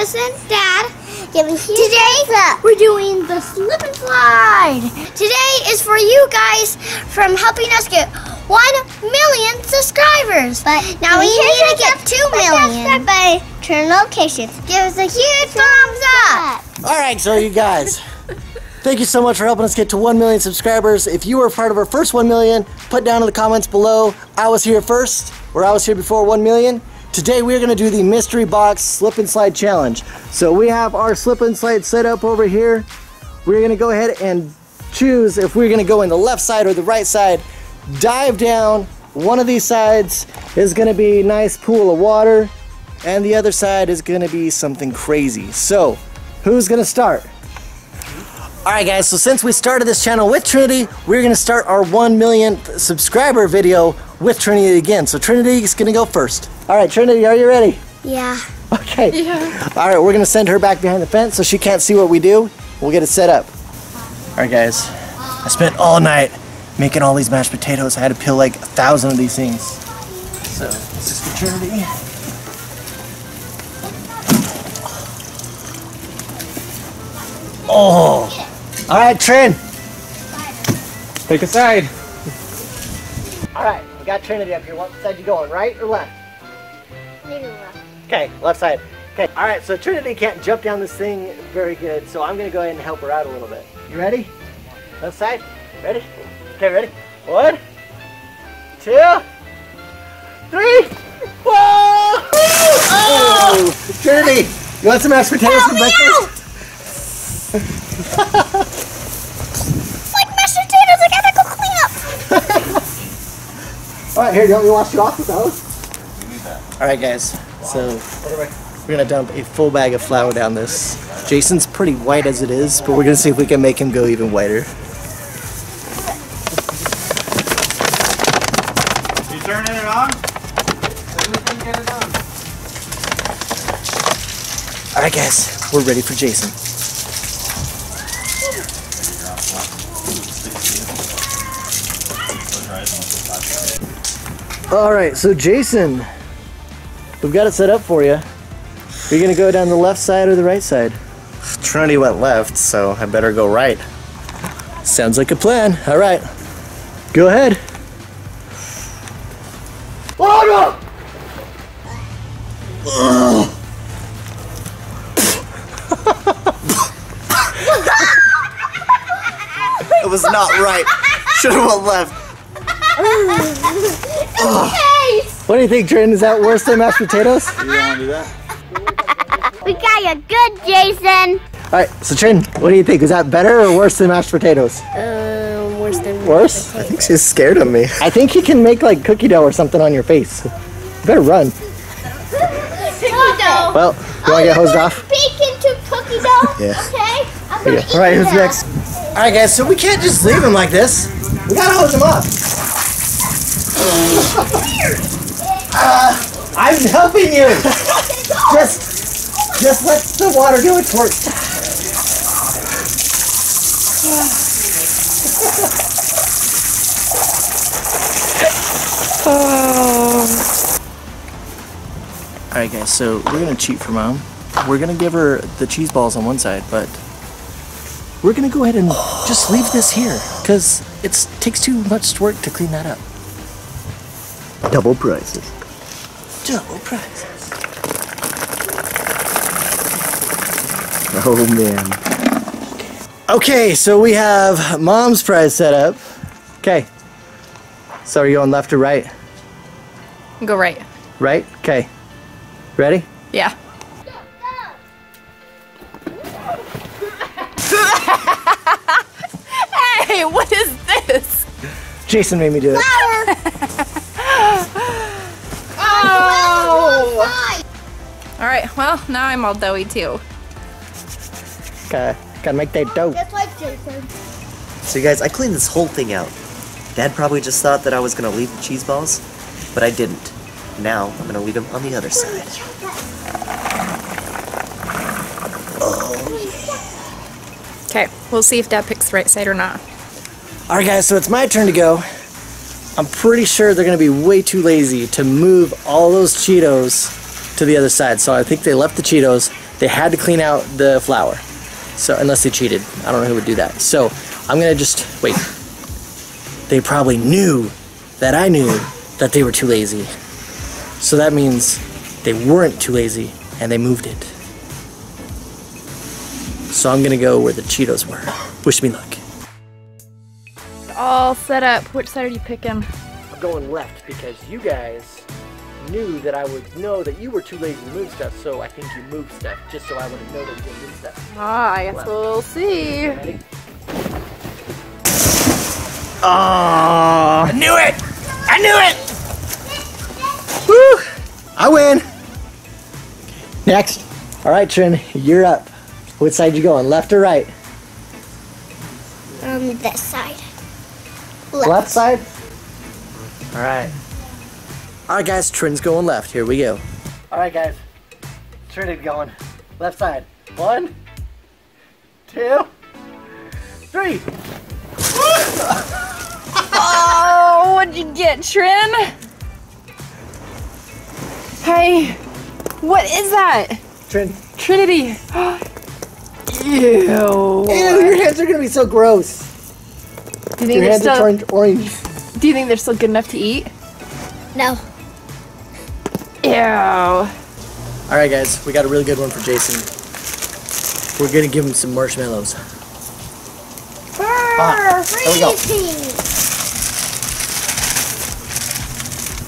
Madison, Dad. Today we're doing the slip and slide. Today is for you guys from helping us get one million subscribers. But now we need to get two million. by turn locations. Give us a huge thumbs up. All right, so you guys, thank you so much for helping us get to 1 million subscribers. If you were part of our first 1 million, put down in the comments below, I was here first, or I was here before 1 million. Today we're gonna do the mystery box slip and slide challenge. So we have our slip and slide set up over here. We're gonna go ahead and choose if we're gonna go in the left side or the right side. Dive down, one of these sides is gonna be nice pool of water, and the other side is gonna be something crazy. So, who's gonna start? Alright guys, so since we started this channel with Trinity, we're gonna start our 1 million subscriber video with Trinity again. So Trinity is gonna go first. Alright Trinity, are you ready? Yeah. Okay. Yeah. Alright, we're gonna send her back behind the fence so she can't see what we do. We'll get it set up. Alright guys, I spent all night making all these mashed potatoes. I had to peel like a thousand of these things. So, this is for Trinity. Oh! All right, Trin. Take a side. All right, we got Trinity up here. What side you going, right or left? Maybe left. Okay, left side. Okay, all right, so Trinity can't jump down this thing very good, so I'm gonna go ahead and help her out a little bit. You ready? Left side? Ready? Okay, ready? One, two, three. Whoa! Oh! Trinity, you want some mashed potatoes for breakfast? like mashed potatoes, I gotta go clean up. All right, here, you want me to wash you off with those? All right, guys. So we're gonna dump a full bag of flour down this. Jason's pretty white as it is, but we're gonna see if we can make him go even whiter. You turning it on? Then we can it done. All right, guys, we're ready for Jason. All right, so Jason, we've got it set up for you. Are you gonna go down the left side or the right side? Trinity went left, so I better go right. Sounds like a plan. All right, go ahead. Oh It was not right. Should have went left. What do you think, Trin? Is that worse than mashed potatoes? You want to do that? We got you good, Jason. All right, so Trin, what do you think? Is that better or worse than mashed potatoes? Um, worse than Worse? I think she's scared of me. I think he can make like cookie dough or something on your face. You better run. cookie dough. Well, you want to get hosed off? Peek into cookie dough. Yeah. Okay. I'm gonna eat All right, who's next? All right, guys. So we can't just leave him like this. We gotta hose him up. Uh, I'm helping you. Just, just let the water do its work. All right, guys. So we're gonna cheat for mom. We're gonna give her the cheese balls on one side, but we're gonna go ahead and just leave this here because it takes too much work to clean that up. Double prices. Double prices. Oh man. Okay, so we have mom's prize set up. Okay. So are you going left or right? Go right. Right? Okay. Ready? Yeah. hey, what is this? Jason made me do it. Right. Well, now I'm all doughy too. Gotta, gotta make that dough. Just like Jason. So you guys, I cleaned this whole thing out. Dad probably just thought that I was gonna leave the cheese balls, but I didn't. Now I'm gonna leave them on the other side. Oh, okay. We'll see if Dad picks the right side or not. All right, guys, so it's my turn to go. I'm pretty sure they're gonna be way too lazy to move all those Cheetos to the other side. So I think they left the Cheetos they had to clean out the flour. So unless they cheated, I don't know who would do that. So I'm gonna just wait. They probably knew that I knew that they were too lazy. So that means they weren't too lazy and they moved it. So I'm gonna go where the Cheetos were. Wish me luck. All set up. Which side are you picking? I'm going left because you guys knew that I would know that you were too lazy to move stuff, so I think you moved stuff just so I wouldn't know that you didn't move stuff. Ah, I guess Left. we'll see. Ready? Oh, I knew it! I knew it! Woo! I win. Next. All right, Trin, you're up. Which side you going, left or right? Um, this side. Left side? All right. All right, guys, Trin's going left. Here we go. All right, guys. Trin going left side. One, two, three. Oh, what'd you get, Trin? Hey, what is that? Trin. Trinity. Ew. Ew, your hands are gonna be so gross. Do you think Your they're hands are turned orange. Do you think they're still good enough to eat? No. Ew. All right, guys, we got a really good one for Jason. We're gonna give him some marshmallows. Ah, there we go.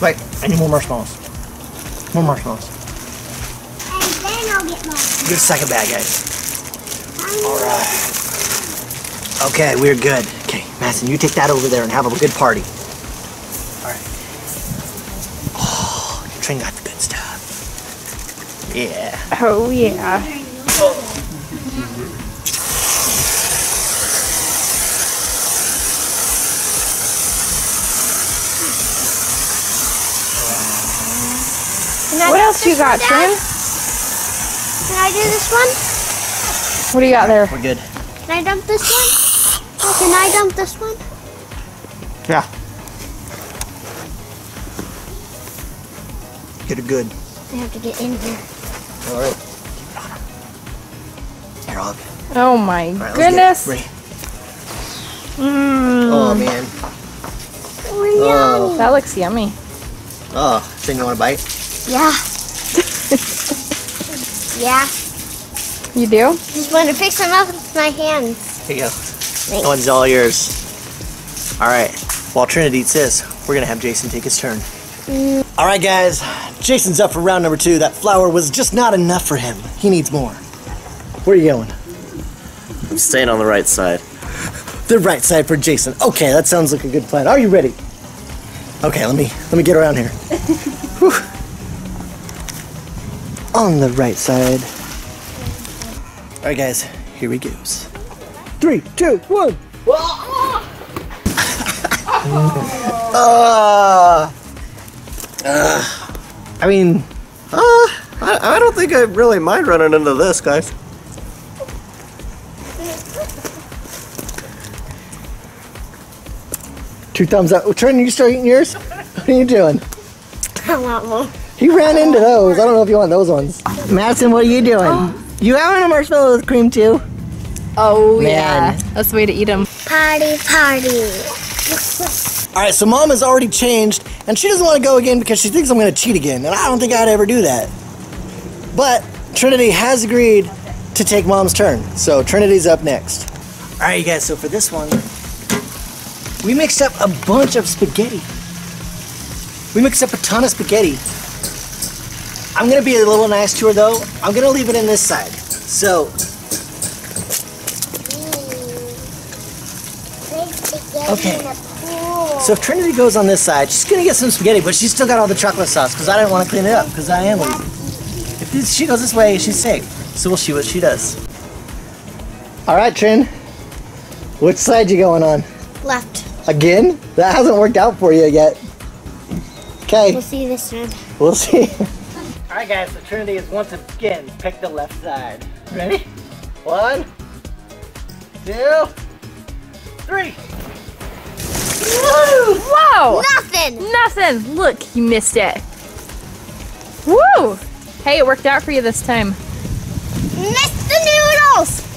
Wait, I need more marshmallows. More marshmallows. And then I'll get mine. Get a second bag, guys. All right. Okay, we're good. Okay, Madison, you take that over there and have a good party. Trin got the good stuff. Yeah. Oh yeah. Can I What else you got, one, Trin? Can I do this one? What do you got there? We're good. Can I dump this one? Oh, can I dump this one? Yeah. Get it good. I have to get in here. All right. Here, I'll have it. Oh my All right, let's goodness. get it. Mm, Oh, man. Oh, Oh, that looks yummy. oh. Trin, you want a bite? yeah. yeah. You do? Just want to pick some up with my hands. Here you go. That one's all yours. All right. While Trinity eats this, we're gonna have Jason take his turn. All right, guys. Jason's up for round number two. That flour was just not enough for him. He needs more. Where are you going? I'm staying on the right side. The right side for Jason. Okay, that sounds like a good plan. Are you ready? Okay, let me let me get around here. On the right side. All right, guys. Here we goes. Three, two, one. uh, uh, I mean, Uh, I, I don't think I really mind running into this, guys. two thumbs up. Trent, you start eating yours? What are you doing? I want more. He ran into those. I don't know if you want those ones. Madison, what are you doing? You having a marshmallow with cream too? Oh Man. yeah. That's the way to eat them. Party, party. All right, so mom has already changed, and she doesn't want to go again because she thinks I'm going to cheat again, and I don't think I'd ever do that. But Trinity has agreed to take mom's turn, so Trinity's up next. All right, you guys. So for this one, we mixed up a bunch of spaghetti. We mixed up a ton of spaghetti. I'm gonna be a little nice to her though. I'm gonna leave it in this side. So Okay. So if Trinity goes on this side, she's gonna get some spaghetti, but she's still got all the chocolate sauce because I didn't want to clean it up because I am lazy. If this, she goes this way, she's safe. So we'll see what she does. All right, Trin. Which side you going on? Left. Again? That hasn't worked out for you yet. Okay, We'll see this one. we'll see. All right, guys. So Trinity is once again picked the left side. Ready? One, two, three. Woo! Whoa! Nothing. Nothing. Look, you missed it. Woo! Hey, it worked out for you this time. miss the noodles.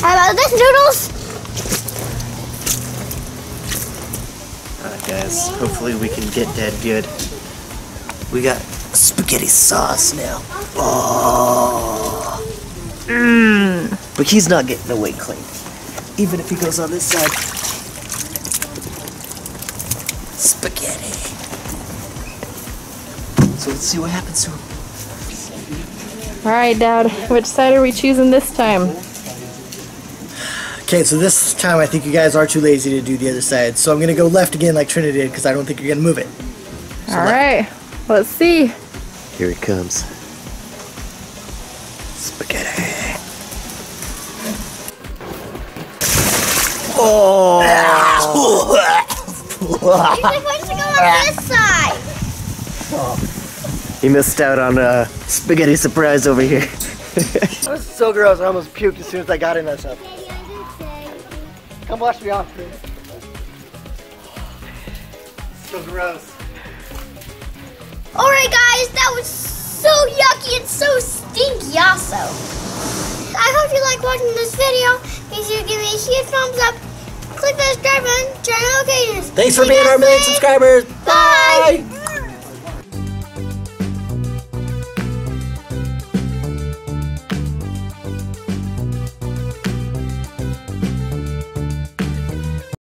How about this noodles? Alright, guys. Hopefully we can get Dad good. We got spaghetti sauce now. Oh. Mmm. But he's not getting away clean. Even if he goes on this side. Spaghetti. So let's see what happens to him. All right, Dad. Which side are we choosing this time? Okay, so this time I think you guys are too lazy to do the other side. So I'm gonna go left again like Trinity did because I don't think you're gonna move it. All right. Let's see. Here he comes. Spaghetti. You're oh! supposed to go on this side. He missed out on a spaghetti surprise over here. That was so gross. I almost puked as soon as I got in that stuff. Come wash me off, please. So gross. Alright guys, that was so yucky and so stinky also. I hope you like watching this video. Make sure you give me a huge thumbs up. Click the subscribe button, turn on notifications. Thanks for being our million subscribers. Bye.